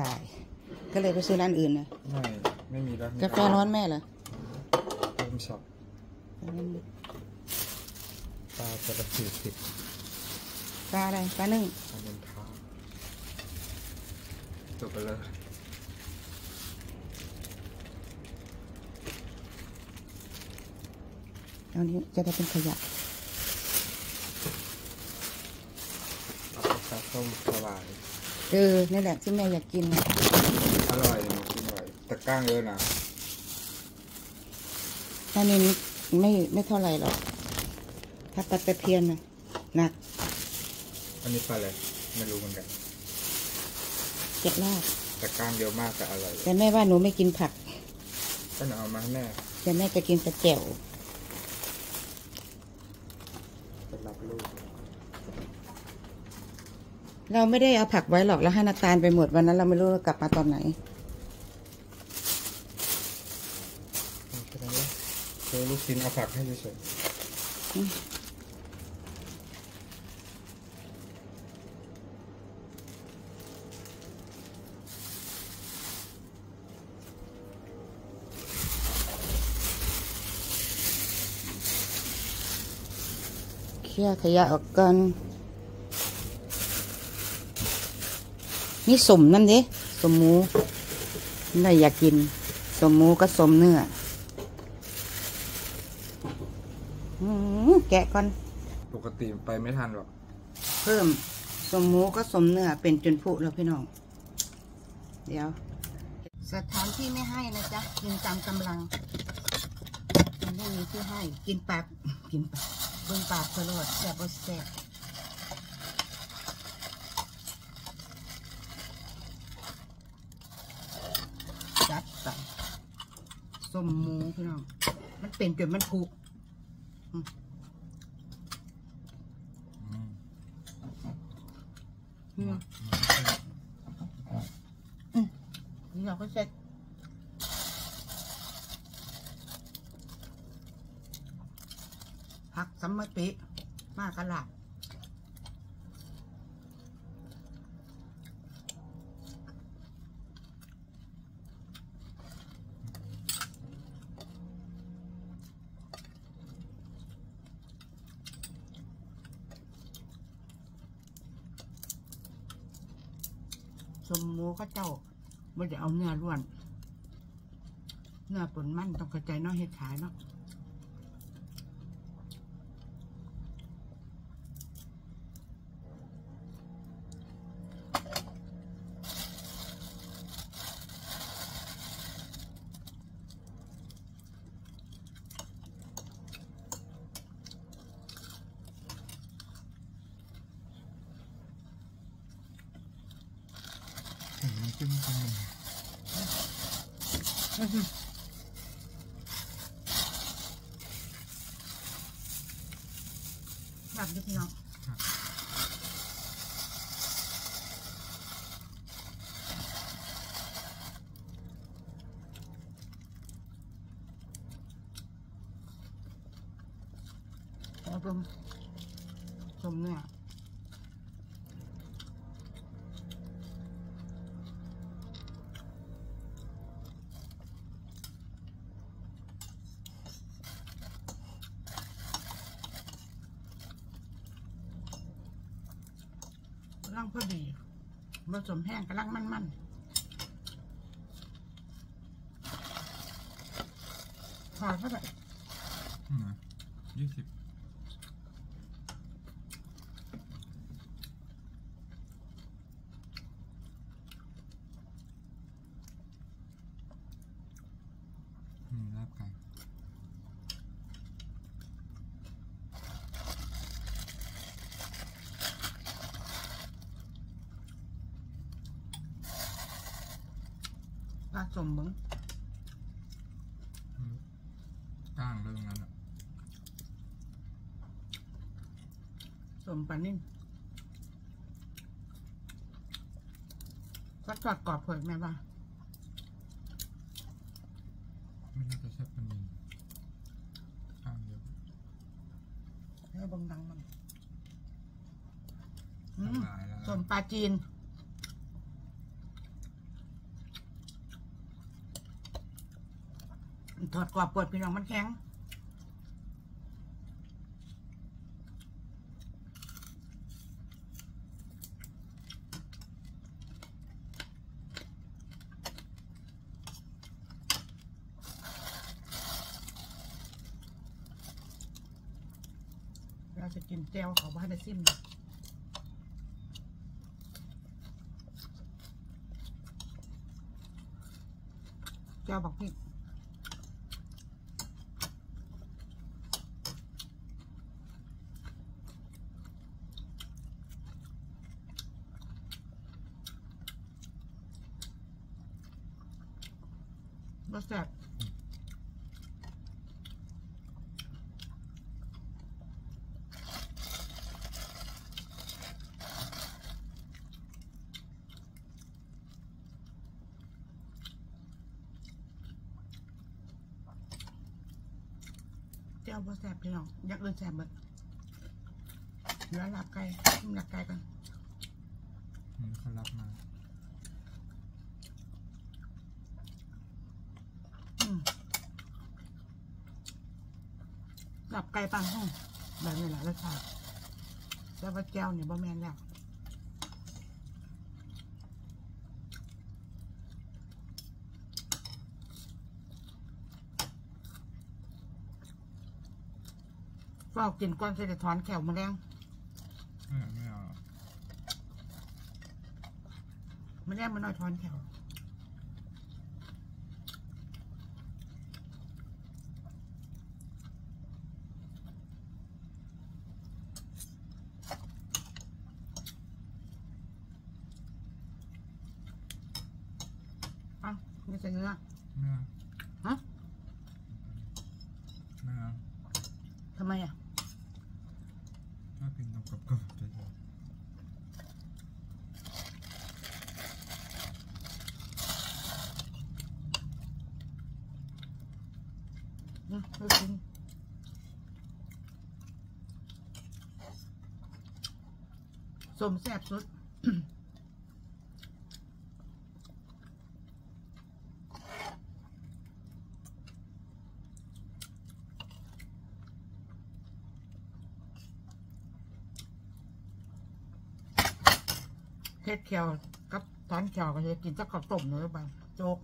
กาย ก็เลยไปซื้อร้านอื่นนะไม่ไม่มีแล้วกาแฟร้อนแม่เหรอเริ่มช็อปปลาจะละสี่สิบปลาอะไรปลานึ่งปลาเบนท้าจบไปเลยเอานี้จะได้เป็นขยะเอาปลาส้มสลาย เออนี่แหละที่แม่อยากกินนะอร่อยนะกินอร่อยแต่ก้างเยอะนะถ้านี้ไม่ไม่เท่าไหร่หรอก ถ้าตัดตะเพียนนะหนัก อันนี้ปลาอะไรไม่รู้เหมือนกันเจ็ดลาบแต่ก้างเยอะมากแต่อร่อยแต่แม่ว่าหนูไม่กินผักก็เอามาให้แม่แต่แม่จะกินแต่แจ่วไปรับลูก เราไม่ได้เอาผักไว้หรอกแล้วให้นาตาลไปหมดวันนั้น เราไม่รู้เรากลับมาตอนไหนเอาแค่นั้นเลยซื้อลูกชิ้นเอาผักให้เฉยเคลียร์ขยะออกกัน นี่สมนั่นดิสมหมูน่าอยากกิน สมหมูก็สมเนื้ออื้อหือแกะก่อนๆปกติไปไม่ทันหรอก เพิ่มสมหมูก็สมเนื้อเป็นจนผุแล้วพี่น้อง เดี๋ยว สถานที่ไม่ให้นะจ๊ะ กินตามกำลังมันไม่มีที่ให้ กินปาก กินปากเบิ่งปากตลอดแซ่บบ่แซ่บจัดไป ส้มหมูพี่น้อง มันเป็นจนมันผุอืมนี่ไงนี่เราก็เสร็จผักสัมมติมากกะลาด มหมูก็เจ้าไม่ได้เอาเนื้อล้วน เนื้อปนมันต้องกระจายเนาะเฮ็ดขายเนาะ เห็นกันเลยแบบนี้พี่น้องแล้วก็สมเนี่ย ลังพอดีผสมแห้งกำลังมันๆพอเท่าไหร่ยี่สิบ ผสมมึงอืมก้างเรื่องนั้นอะสมปลานิ่มก็ทอดกรอบเผือกแม่ว่าไม่น่าจะใช่ปลานิลก้างเยอะแล้วบังดังมันทั้งหลายแล้ว สมปลาจีน ถอดกรอบปวดพี่น้องมันแข็งเราจะกินแจวเขาบ้านได้ซิมแจวบักพ เจ้าบ่แซ่บพี่น้องอยักเลยแซ่บเบิดเหลือลาบไก่ชิมลาบไก่กันมันเขารับมาอืมลาบไก่ปังห้องแบบนี้แหละรสชาติแต่ว่าแก้วเนี่ยบ่แม่นแล้ว ก็เอากินก้อนเสได็จถอนแขวมาแรงไม่ไม่เอามาแรงมาหน่อยถอนแขวอ้าไม่ใช่เนื้อ ไม่เอา ฮะ ไม่เอา ทำไมอะ ถ้ากินกับกับกับจะจะ อืมไม่กินสมแซ่บสุดเทศเขียวกับทานเขียวก็จะกินสักข้าวต้มเลยบ้างโจ๊ก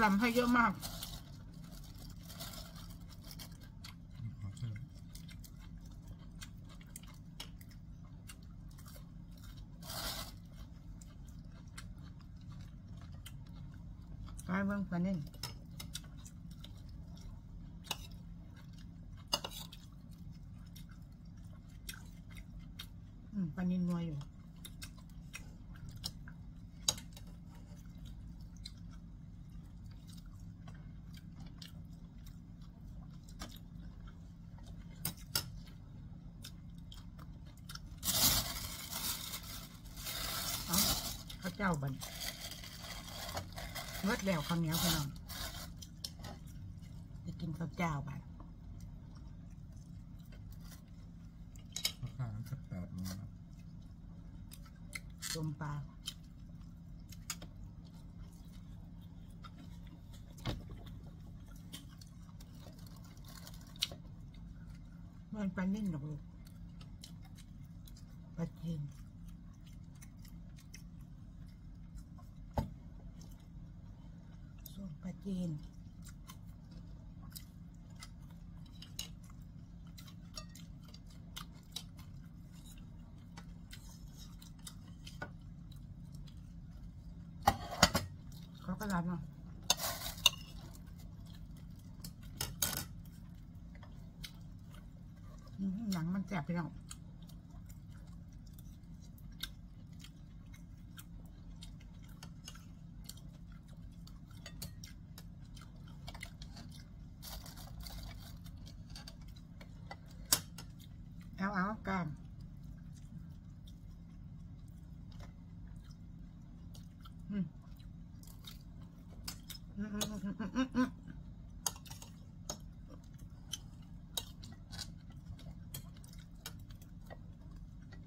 หลำให้เยอะมากไปเบิ่งปลานิ่นอืมปลานิ่นนัวอยู่ เอาข้าว เจ้าบันเมื่อแล้วข้าวเหนียวพี่น้องจะกินข้าวเจ้าบันราคาตั้งแต่แปดโมงแล้วต้มปลามันปลานิ่นหรอกลูกปลาจีน ส่วนปลาจีนเขาก็รับเนาะอื้อหือหนังมันแสบไปแล้ว เอาเอากันอืมอืมอืมอืมอืมอืมอืม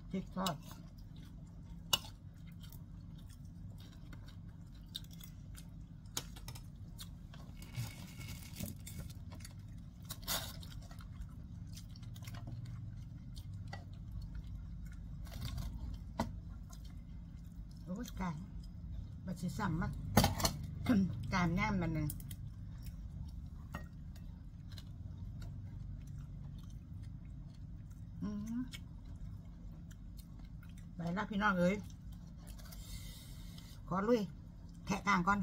พริกทอ การบัดสิสั่งมาการแนมมันนึงไปแล้วพี่น้องเอ้ยขอลุยแทะกลางก่อน